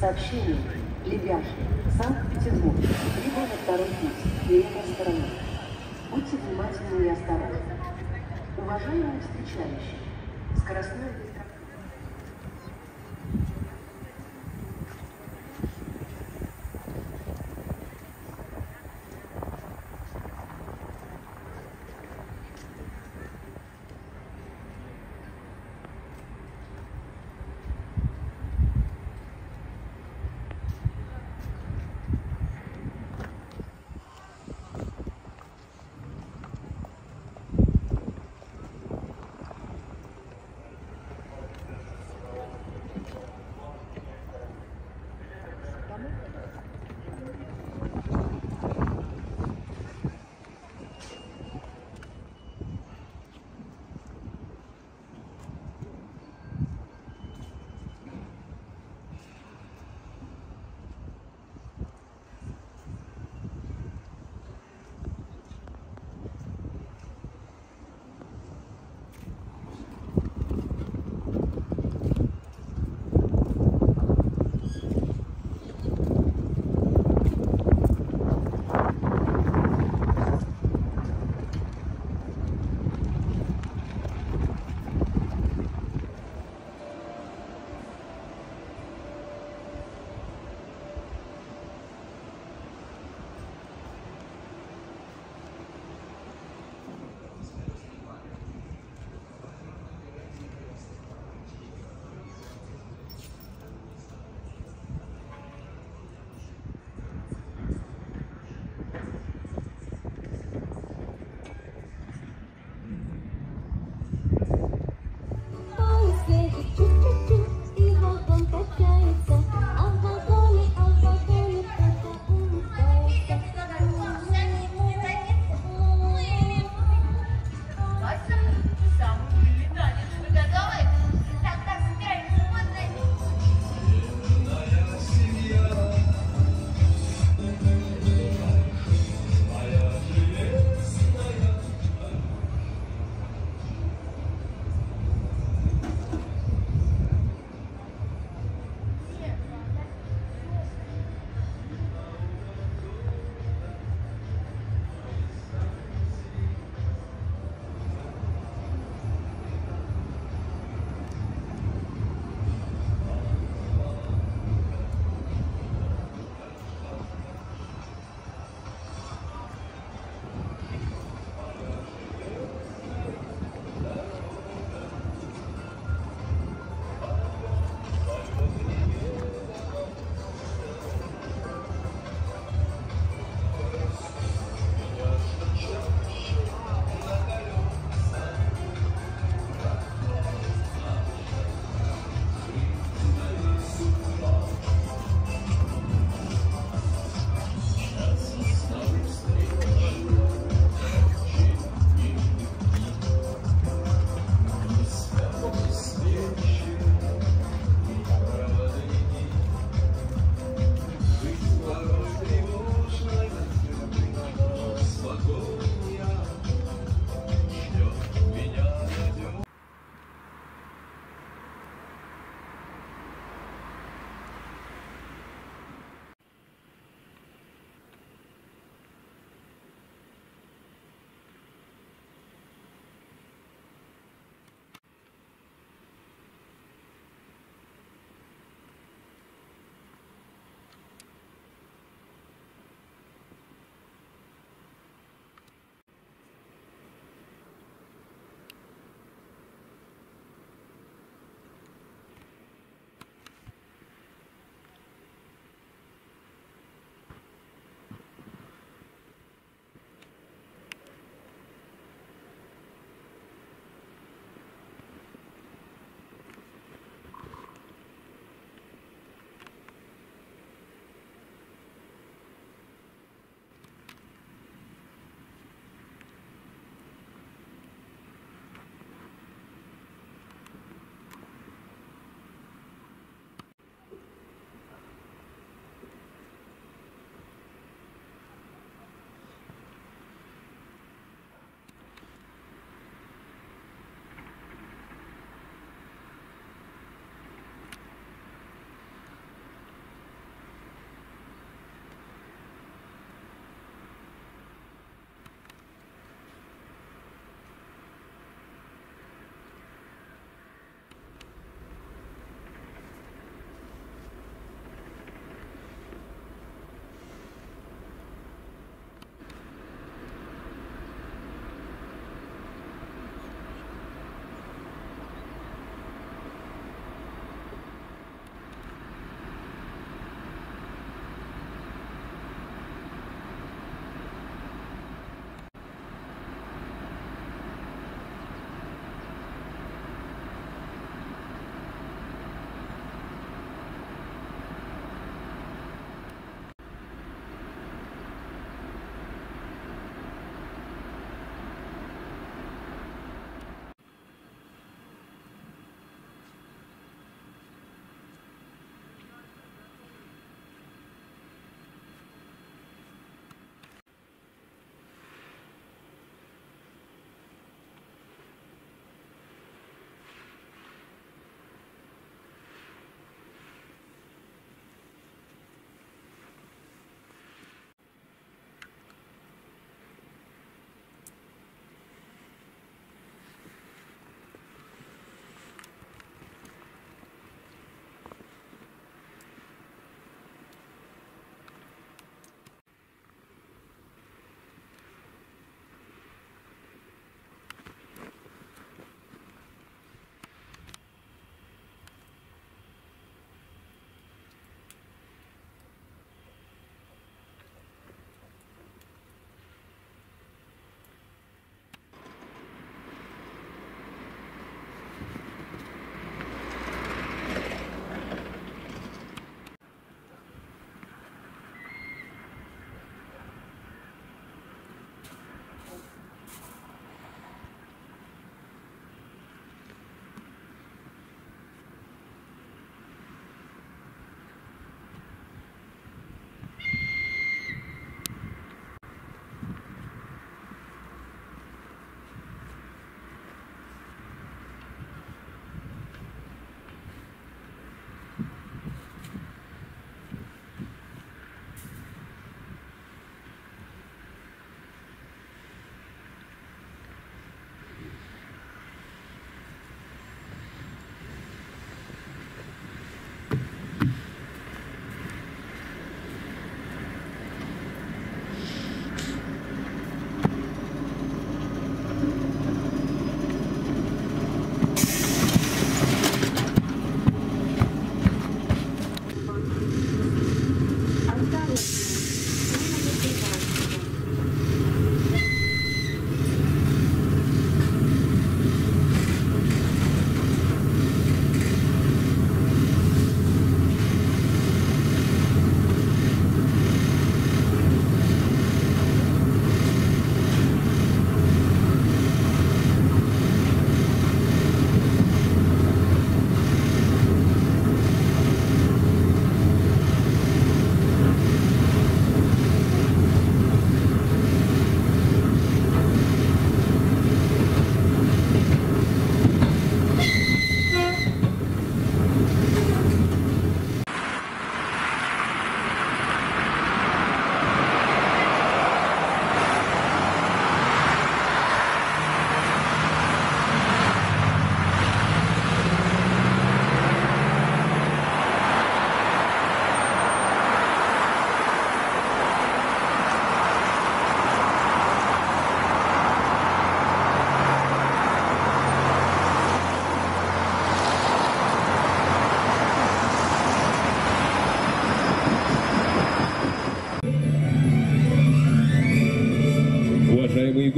Сообщение. Лебяжий. Санкт-Петербург. Прибыл на второй путь. Передняя сторона. Будьте внимательны и осторожны. Уважаемые встречающие, скоростная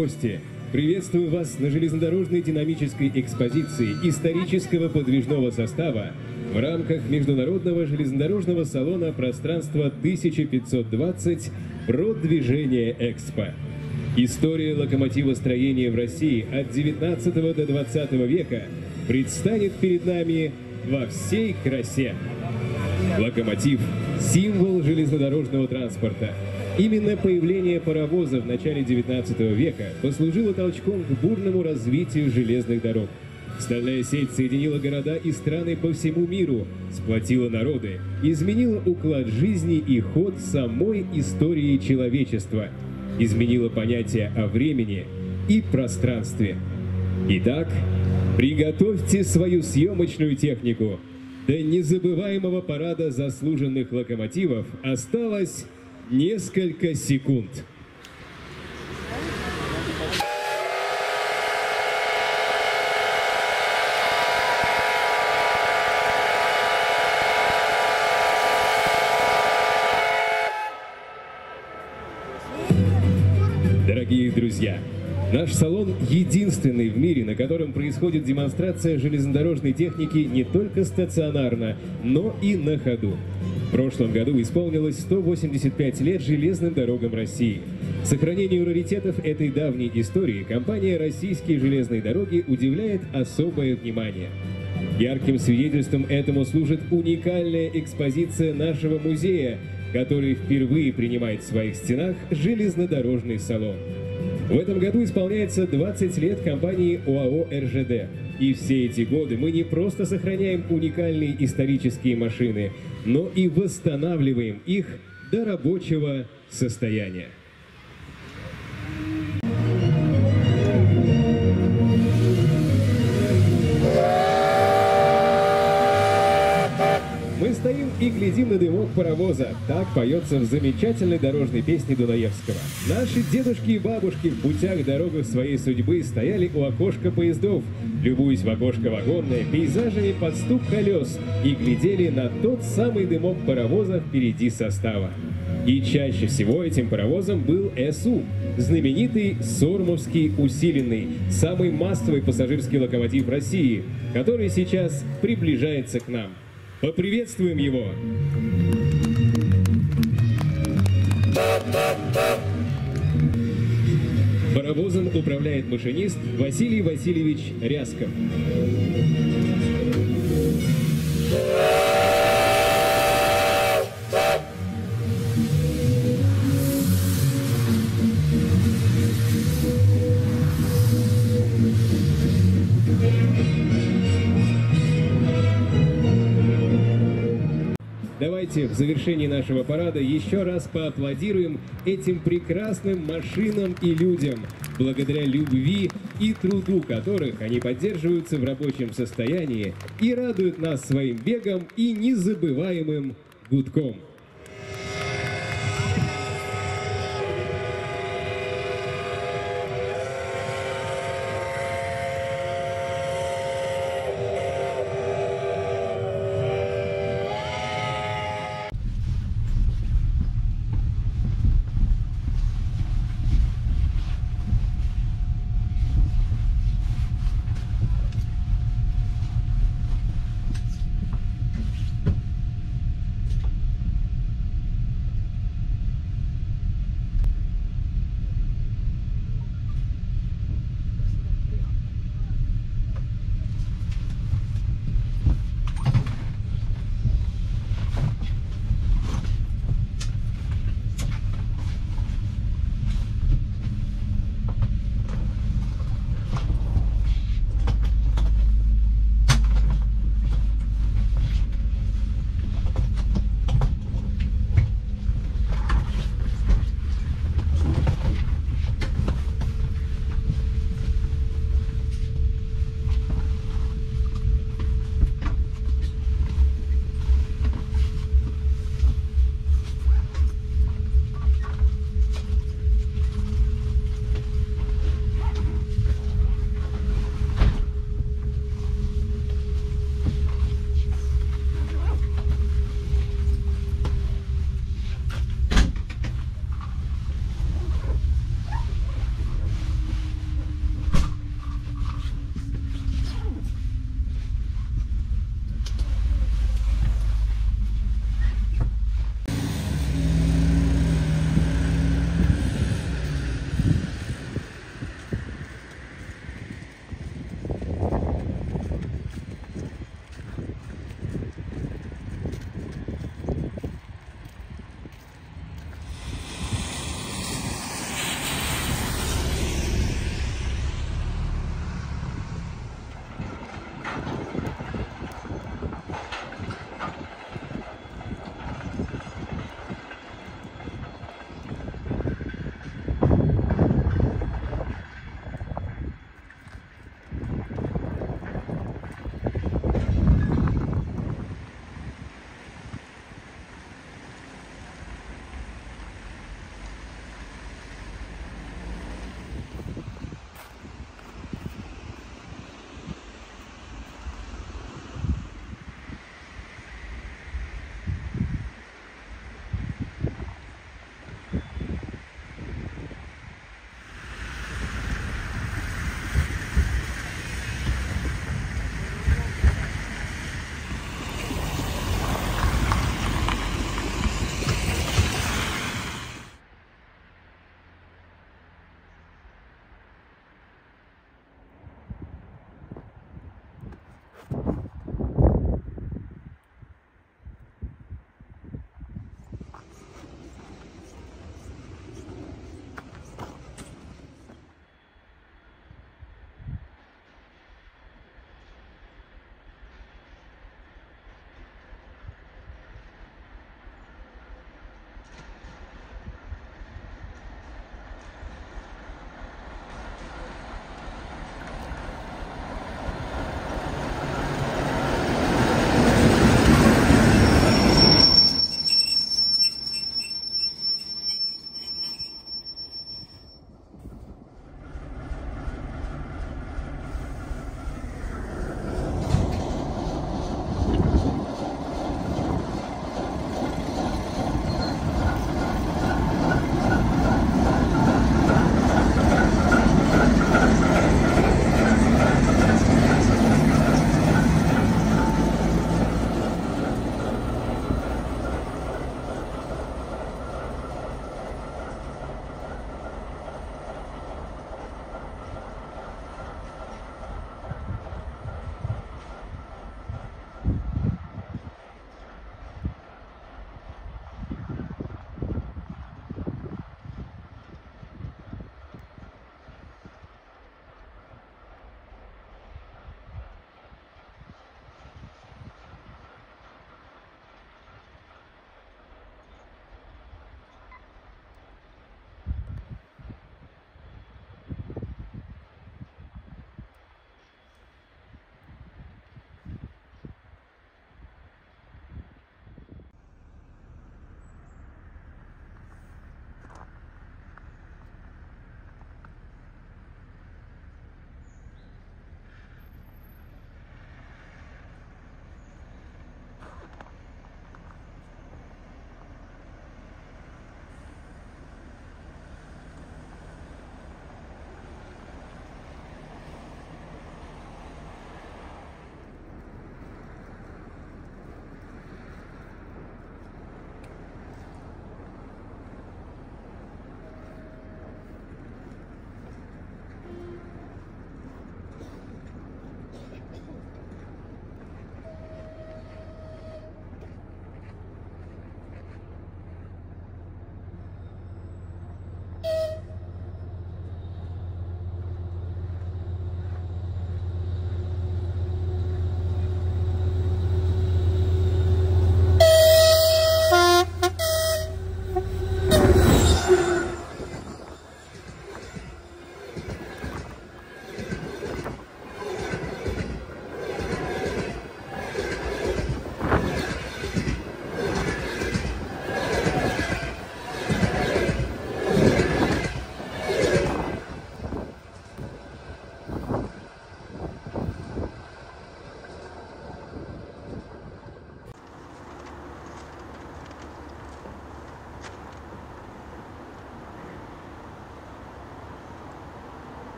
гости! Приветствую вас на железнодорожной динамической экспозиции исторического подвижного состава в рамках Международного железнодорожного салона «Пространство 1520. Продвижение Экспо». История локомотивостроения в России от 19 до 20 века предстанет перед нами во всей красе. Локомотив – символ железнодорожного транспорта. Именно появление паровоза в начале 19 века послужило толчком к бурному развитию железных дорог. Стальная сеть соединила города и страны по всему миру, сплотила народы, изменила уклад жизни и ход самой истории человечества, изменила понятие о времени и пространстве. Итак, приготовьте свою съемочную технику – до незабываемого парада заслуженных локомотивов осталось несколько секунд. Дорогие друзья, Наш салон единственный в мире, на котором происходит демонстрация железнодорожной техники не только стационарно, но и на ходу. В прошлом году исполнилось 185 лет железным дорогам России. Сохранению раритетов этой давней истории компания «Российские железные дороги» удивляет особое внимание. Ярким свидетельством этому служит уникальная экспозиция нашего музея, который впервые принимает в своих стенах железнодорожный салон. В этом году исполняется 20 лет компании ОАО «РЖД». И все эти годы мы не просто сохраняем уникальные исторические машины, но и восстанавливаем их до рабочего состояния. И глядим на дымок паровоза. Так поется в замечательной дорожной песне Дунаевского. Наши дедушки и бабушки в путях дорогах своей судьбы стояли у окошка поездов, любуясь в окошко вагонное пейзажами под стук колес и глядели на тот самый дымок паровоза впереди состава. И чаще всего этим паровозом был СУ, знаменитый Сормовский усиленный, самый массовый пассажирский локомотив России, который сейчас приближается к нам. Поприветствуем его. Паровозом управляет машинист Василий Васильевич Рясков. Давайте в завершении нашего парада еще раз поаплодируем этим прекрасным машинам и людям, благодаря любви и труду которых они поддерживаются в рабочем состоянии и радуют нас своим бегом и незабываемым гудком.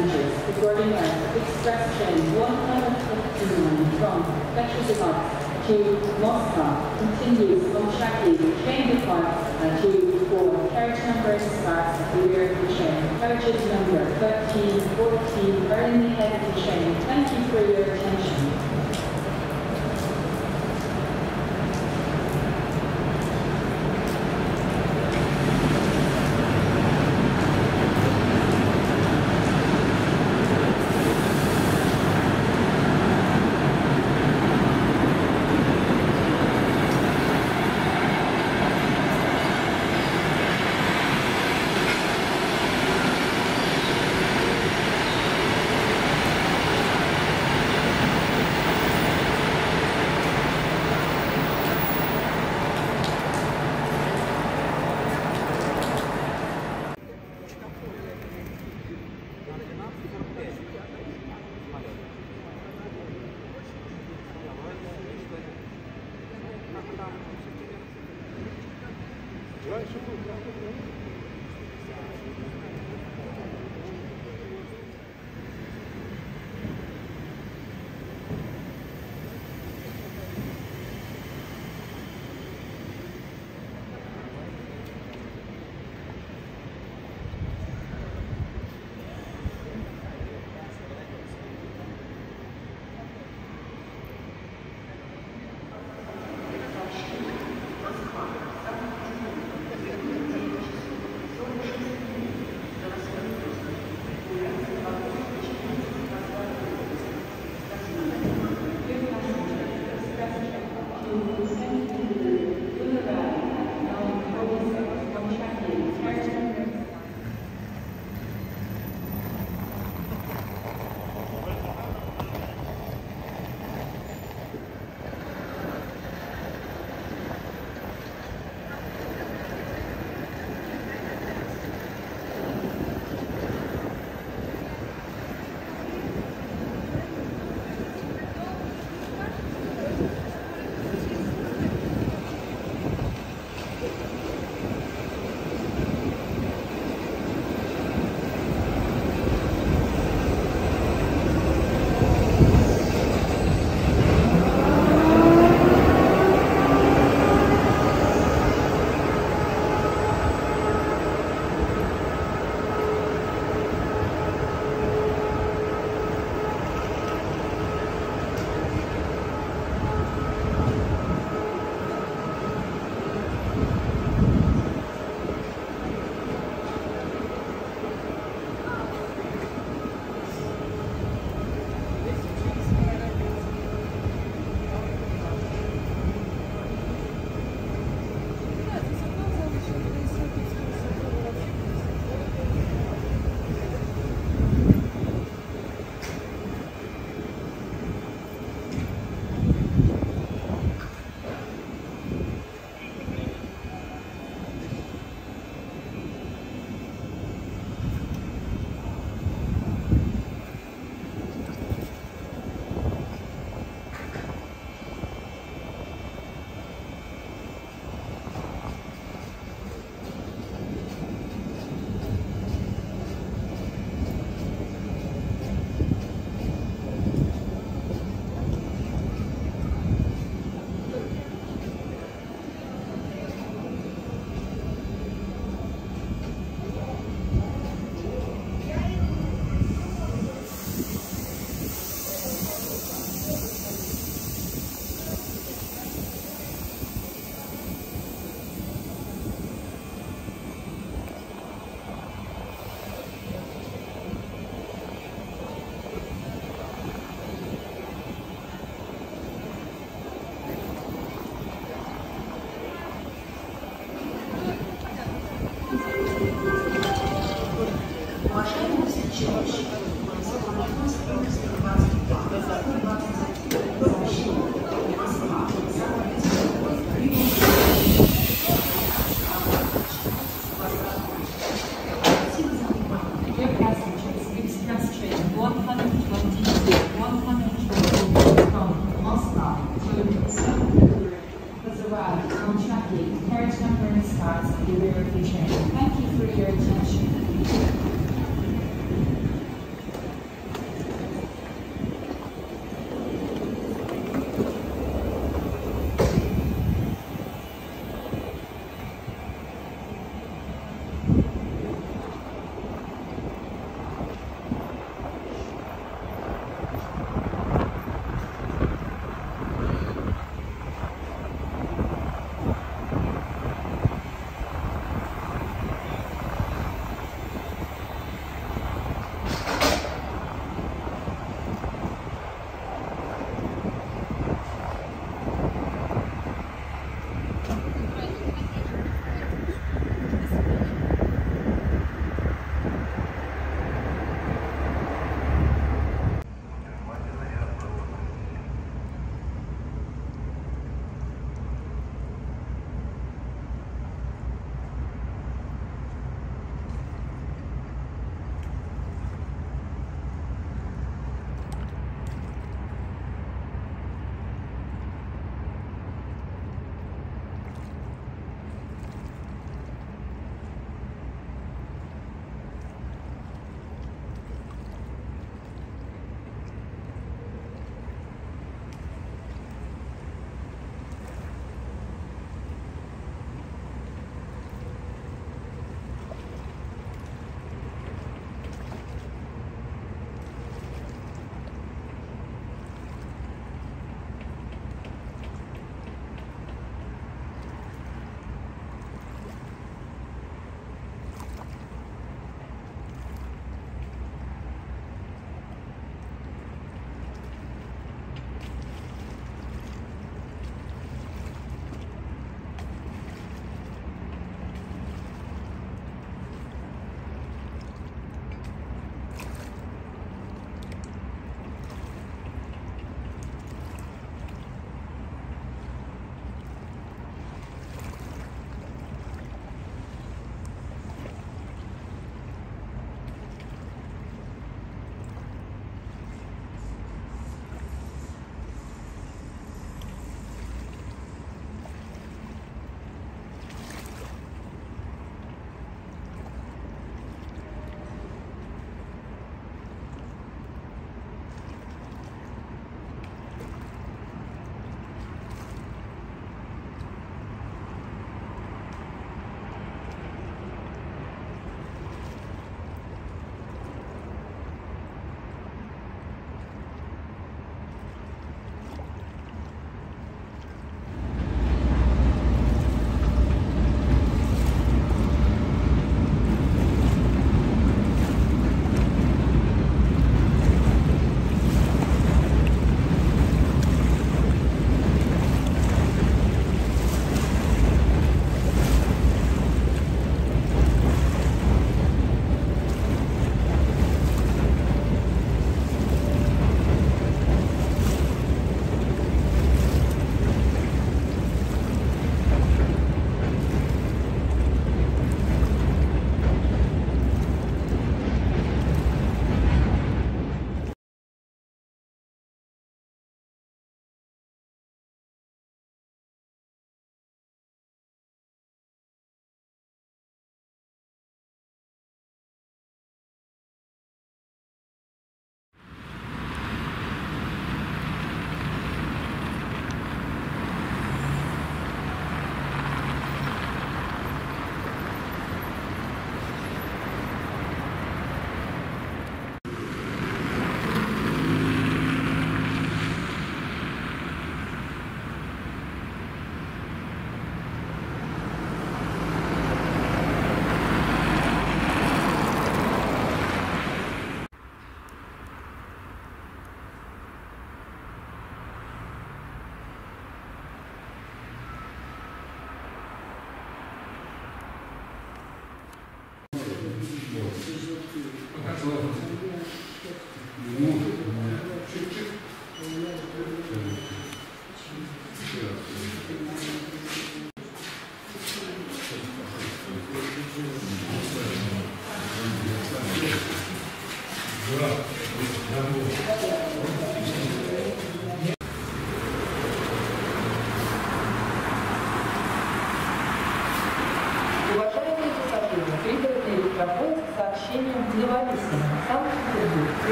changes regarding an train 151 from Petrograd to Moscow continues on tracking train departs uh, to for carriage number 5, rear train, carriages number 13, 14, early head train, for your attention.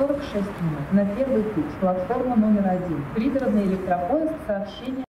46 минут на первый путь, платформа номер один. Пригородный электропоезд, сообщение.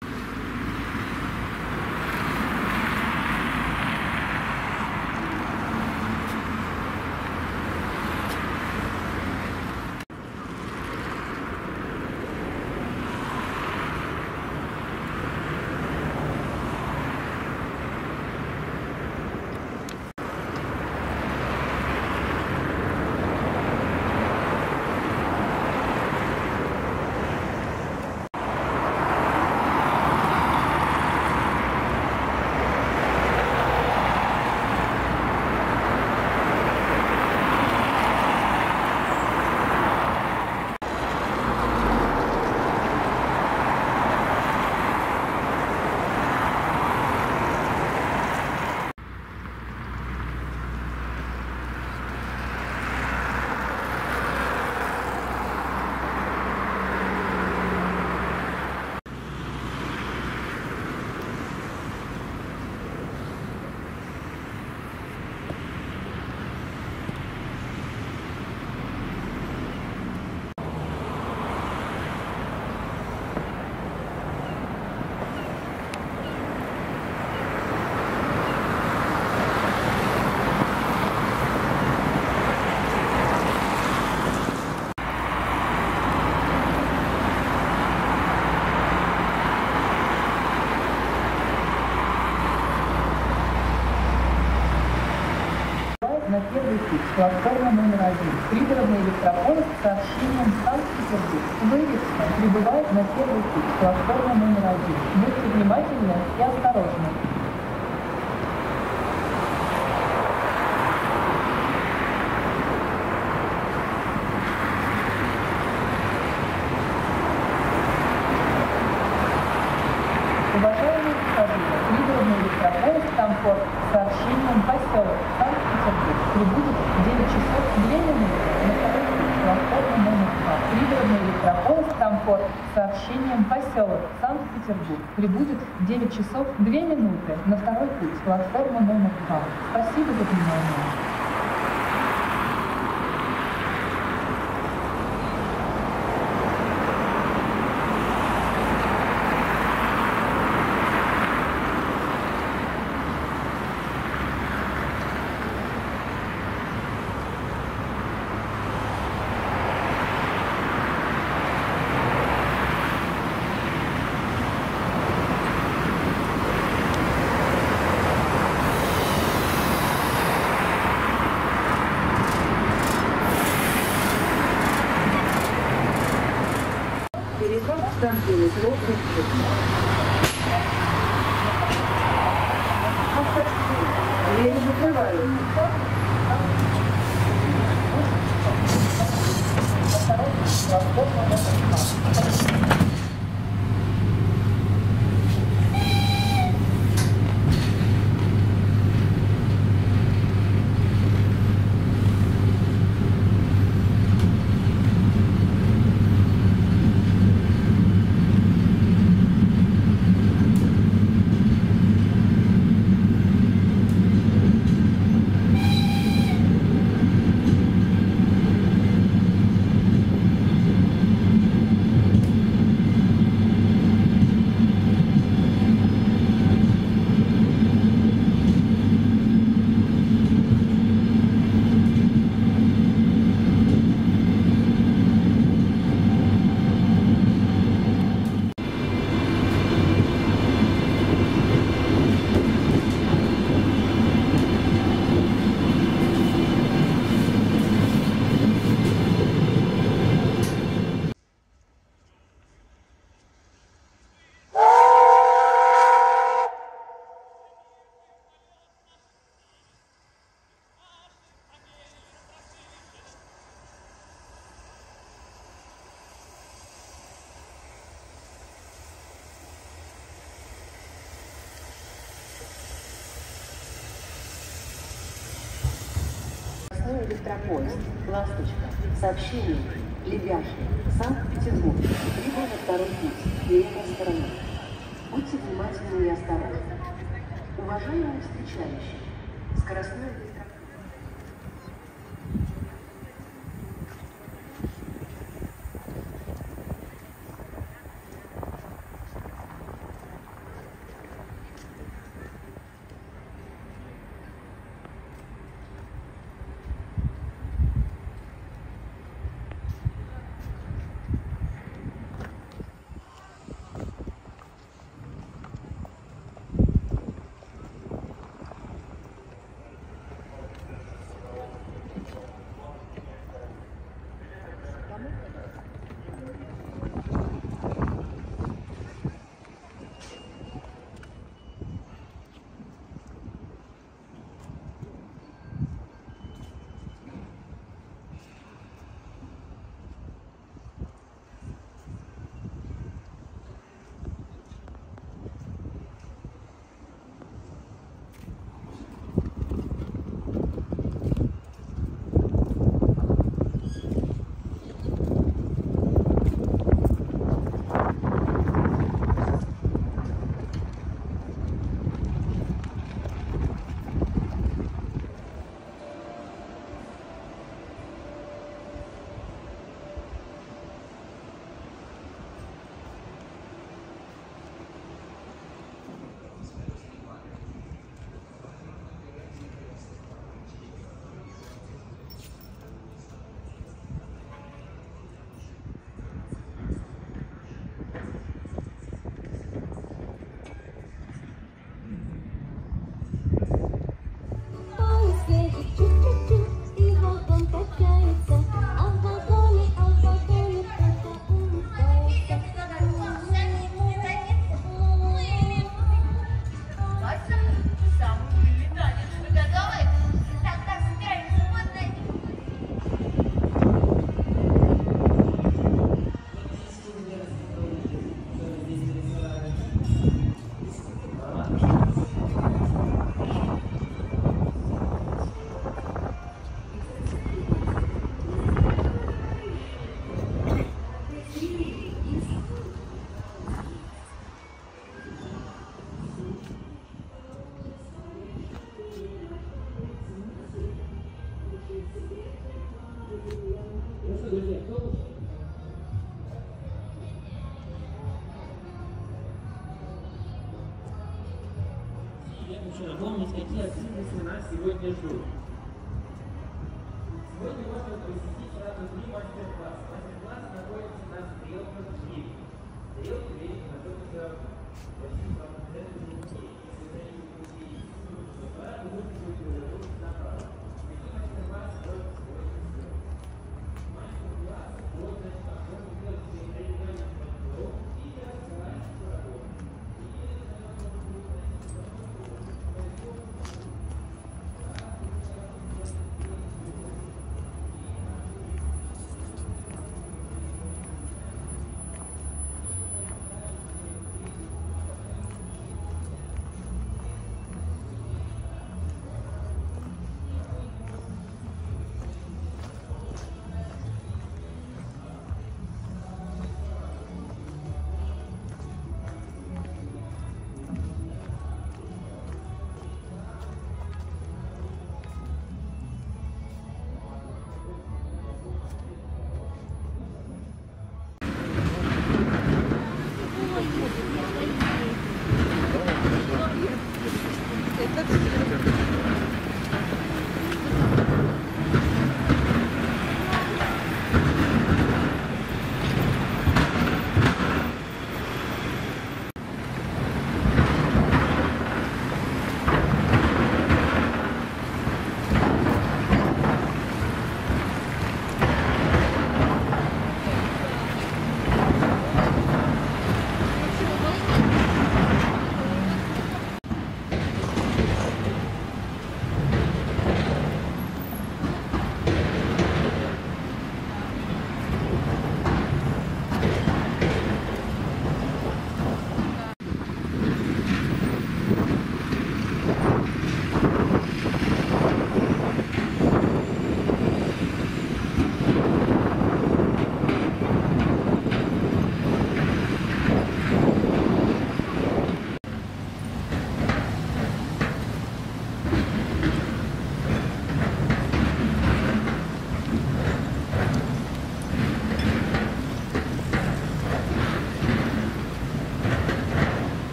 на первый путь, платформа номер один. Пригородный электропоезд с сообщением Санкт-Петербург. Вырезка прибывает на первый путь, платформа номер один. Будьте внимательны и осторожны. Уважаемые пассажиры, пригородный электропоезд «Комфорт» с сообщением «Поселок» Санкт-Петербург прибудет в 9 часов 2 минуты на второй путь, платформа номер 2. Пригородный электропоезд «Комфорт» с сообщением «Поселок» Санкт-Петербург прибудет в 9 часов 2 минуты на второй путь, платформа номер 2. Спасибо за внимание. 얘는 못 해봐요. Электропоезд «Ласточка». Сообщение. Лебяжий. Санкт-Петербург. Прибыл на второй путь. Передняя сторона. Будьте внимательны и осторожны. Уважаемые встречающие, скоростной сегодня ждут.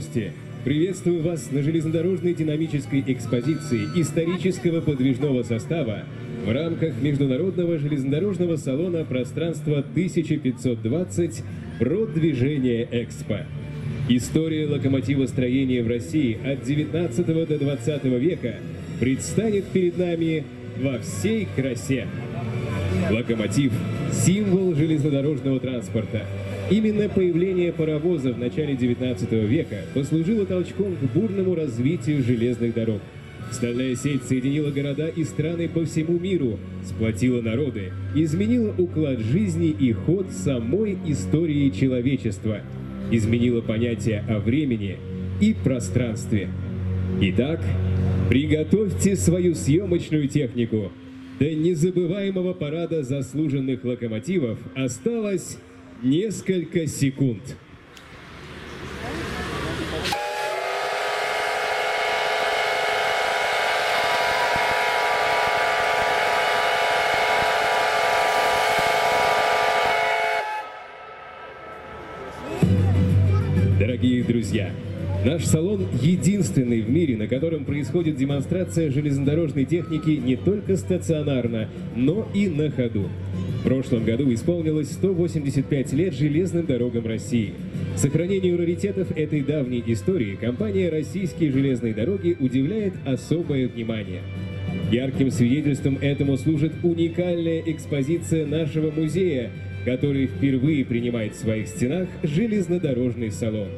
Гости! Приветствую вас на железнодорожной динамической экспозиции исторического подвижного состава в рамках Международного железнодорожного салона «Пространство 1520. Продвижение Экспо». История локомотивостроения в России от 19 до 20 века предстанет перед нами во всей красе. Локомотив – символ железнодорожного транспорта. Именно появление паровоза в начале 19 века послужило толчком к бурному развитию железных дорог. Стальная сеть соединила города и страны по всему миру, сплотила народы, изменила уклад жизни и ход самой истории человечества, изменила понятие о времени и пространстве. Итак, приготовьте свою съемочную технику. До незабываемого парада заслуженных локомотивов осталось несколько секунд. Дорогие друзья, наш салон единственный в мире, на котором происходит демонстрация железнодорожной техники не только стационарно, но и на ходу. В прошлом году исполнилось 185 лет железным дорогам России. Сохранению раритетов этой давней истории компания «Российские железные дороги» удивляет особое внимание. Ярким свидетельством этому служит уникальная экспозиция нашего музея, который впервые принимает в своих стенах железнодорожный салон.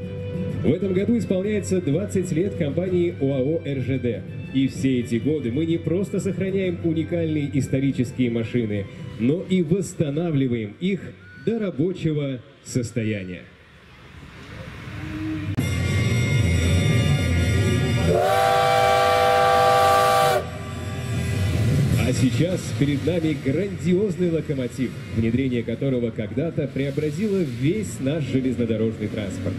В этом году исполняется 20 лет компании ОАО «РЖД». И все эти годы мы не просто сохраняем уникальные исторические машины, но и восстанавливаем их до рабочего состояния. А сейчас перед нами грандиозный локомотив, внедрение которого когда-то преобразило весь наш железнодорожный транспорт.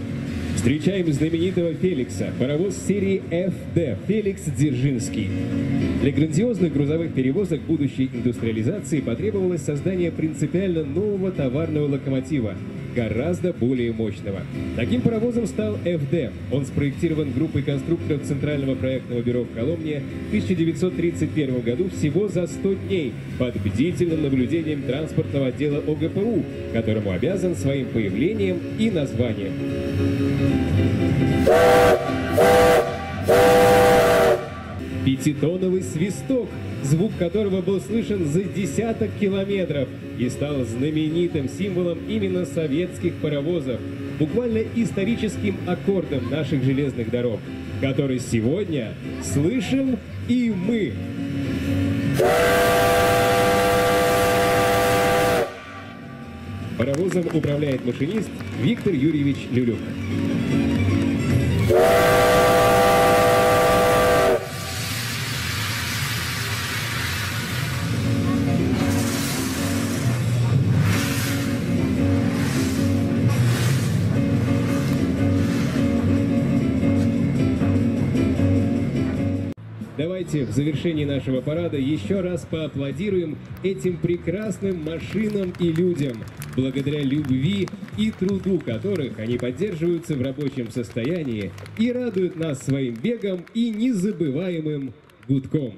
Встречаем знаменитого Феликса, паровоз серии FD, Феликс Дзержинский. Для грандиозных грузовых перевозок будущей индустриализации потребовалось создание принципиально нового товарного локомотива, гораздо более мощного. Таким паровозом стал FD. Он спроектирован группой конструкторов Центрального проектного бюро в Коломне в 1931 году всего за 100 дней под бдительным наблюдением транспортного отдела ОГПУ, которому обязан своим появлением и названием. Пятитоновый свисток, звук которого был слышен за десяток километров и стал знаменитым символом именно советских паровозов, буквально историческим аккордом наших железных дорог, который сегодня слышим и мы. Паровозом управляет машинист Виктор Юрьевич Люлюк. Завершении нашего парада еще раз поаплодируем этим прекрасным машинам и людям, благодаря любви и труду которых они поддерживаются в рабочем состоянии и радуют нас своим бегом и незабываемым гудком.